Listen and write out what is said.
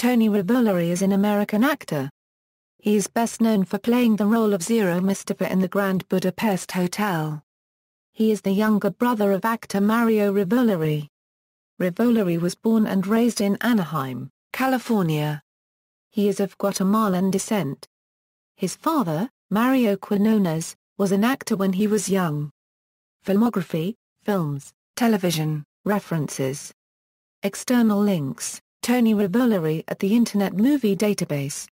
Tony Revolori is an American actor. He is best known for playing the role of Zero Moustafa in the Grand Budapest Hotel. He is the younger brother of actor Mario Revolori. Revolori was born and raised in Anaheim, California. He is of Guatemalan descent. His father, Mario Quinonez, was an actor when he was young. Filmography, films, television, references. External links, Tony Revolori at the Internet Movie Database.